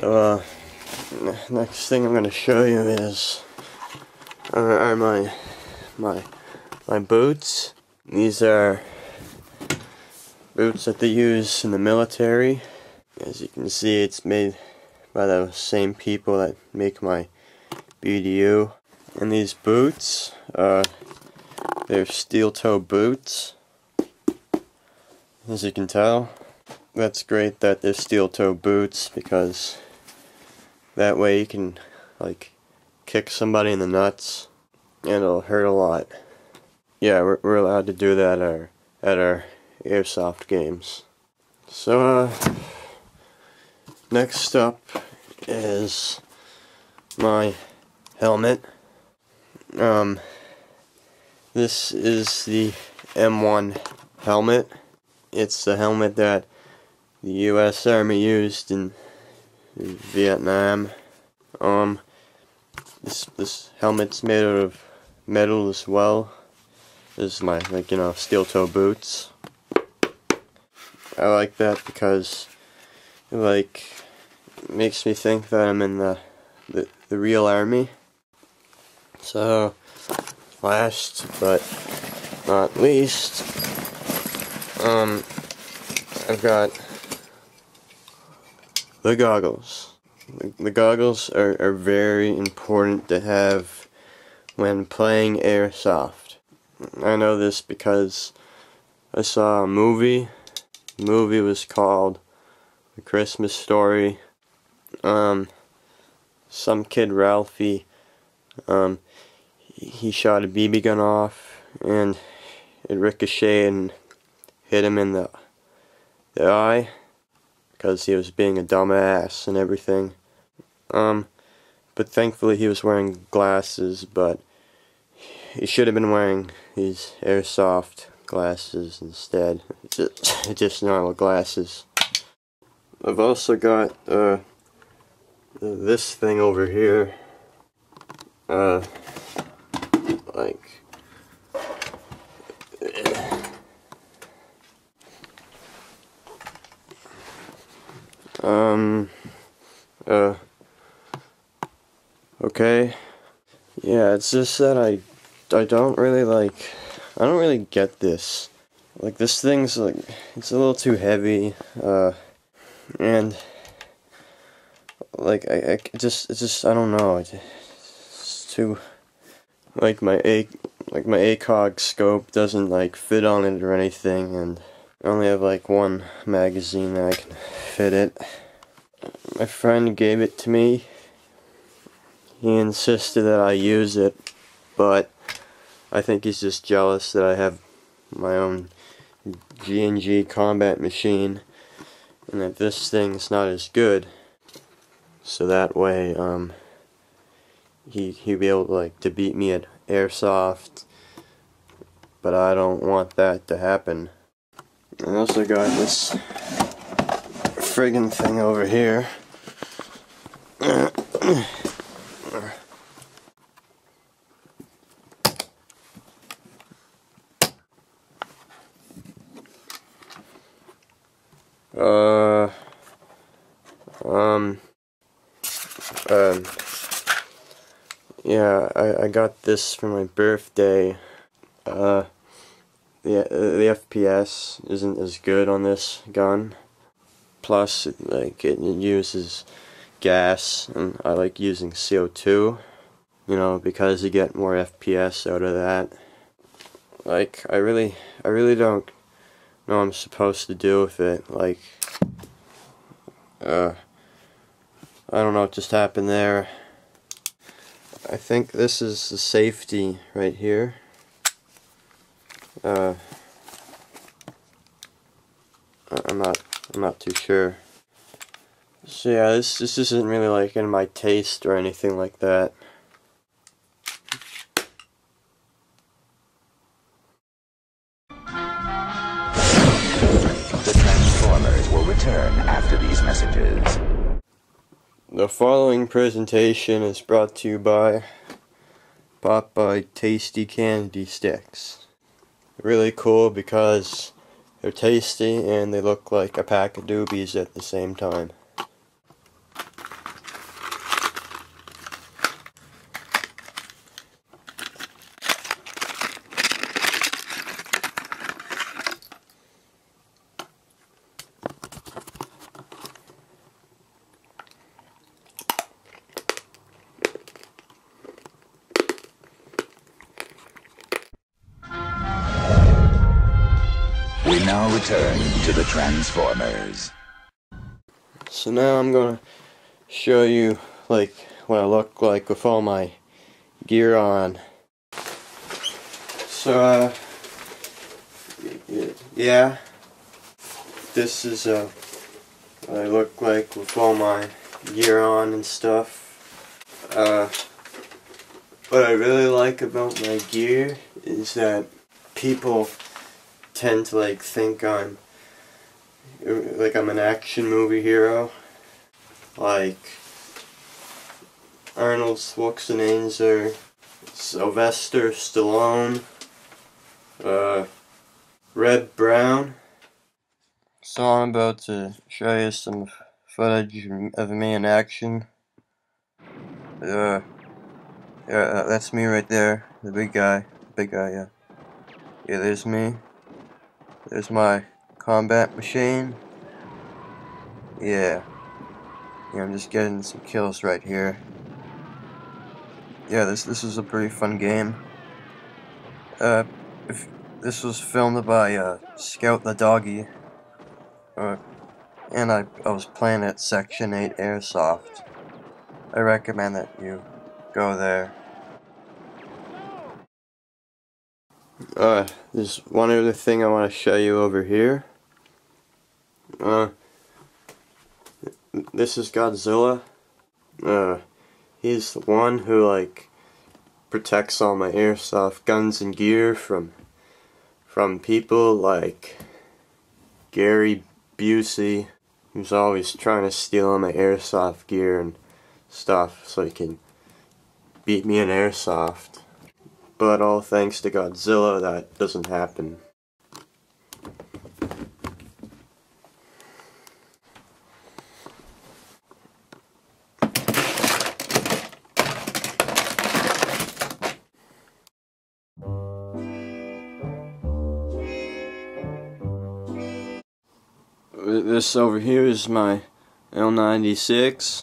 So, uh, next thing I'm going to show you is are, are my my my boots. These are boots that they use in the military. As you can see, it's made by the same people that make my BDU. And these boots, uh, they're steel toe boots. As you can tell, that's great that they're steel toe boots because that way you can like kick somebody in the nuts and it'll hurt a lot. Yeah, we're, we're allowed to do that at our, at our airsoft games. So, uh, next up is my helmet. Um, this is the M1 helmet. It's the helmet that the U.S. Army used in Vietnam. Um, this this helmet's made out of metal as well. This is my like you know steel toe boots. I like that because it like makes me think that I'm in the the, the real army. So last but not least, um, I've got the goggles. The, goggles are, are very important to have when playing airsoft. I know this because I saw a movie. The movie was called The Christmas Story. Um, some kid Ralphie, um, he shot a BB gun off and it ricocheted and hit him in the the eye because he was being a dumbass and everything. Um, but thankfully he was wearing glasses, but he should have been wearing these airsoft glasses instead. Just, just normal glasses. I've also got uh, this thing over here. Uh, like Um, uh, okay. Yeah, it's just that I, I don't really like, I don't really get this. Like, this thing's, like, it's a little too heavy, uh, and, like, I, I just, it's just, I don't know, it's too, like, my A, like, my ACOG scope doesn't, like, fit on it or anything, and I only have, like, one magazine that I can fit it. My friend gave it to me. He insisted that I use it, but I think he's just jealous that I have my own G&G combat machine and that this thing's not as good. So that way, um, he he'd be able to, like to beat me at airsoft, but I don't want that to happen. I also got this friggin' thing over here. uh, um, um, yeah, I, I got this for my birthday. Uh, the, the FPS isn't as good on this gun. Plus like it uses gas and I like using CO2 you know because you get more FPS out of that. Like I really I really don't know what I'm supposed to do with it like uh I don't know what just happened there. I think this is the safety right here uh I'm not I'm not too sure. So yeah, this this isn't really like in my taste or anything like that. The Transformers will return after these messages. The following presentation is brought to you by Popeye Tasty Candy Sticks. Really cool because they're tasty and they look like a pack of doobies at the same time. We now return to the Transformers. So now I'm gonna show you like what I look like with all my gear on. So uh, yeah, this is uh, what I look like with all my gear on and stuff. Uh, what I really like about my gear is that people tend to like think I'm like I'm an action movie hero, like Arnold Schwarzenegger, Sylvester Stallone, uh, Reb Brown. So I'm about to show you some footage of me in action. Uh, yeah, that's me right there, the big guy, big guy, yeah. Yeah, there's me. There's my combat machine. Yeah. Yeah, I'm just getting some kills right here. Yeah, this this is a pretty fun game. Uh, if this was filmed by uh, Scout the Doggy. Uh, and I, I was playing at Section 8 Airsoft. I recommend that you go there. Uh, there's one other thing I want to show you over here. Uh, this is Godzilla. Uh, he's the one who, like, protects all my airsoft guns and gear from, from people like Gary Busey, who's always trying to steal all my airsoft gear and stuff so he can beat me in airsoft. But all thanks to Godzilla, that doesn't happen. This over here is my L96.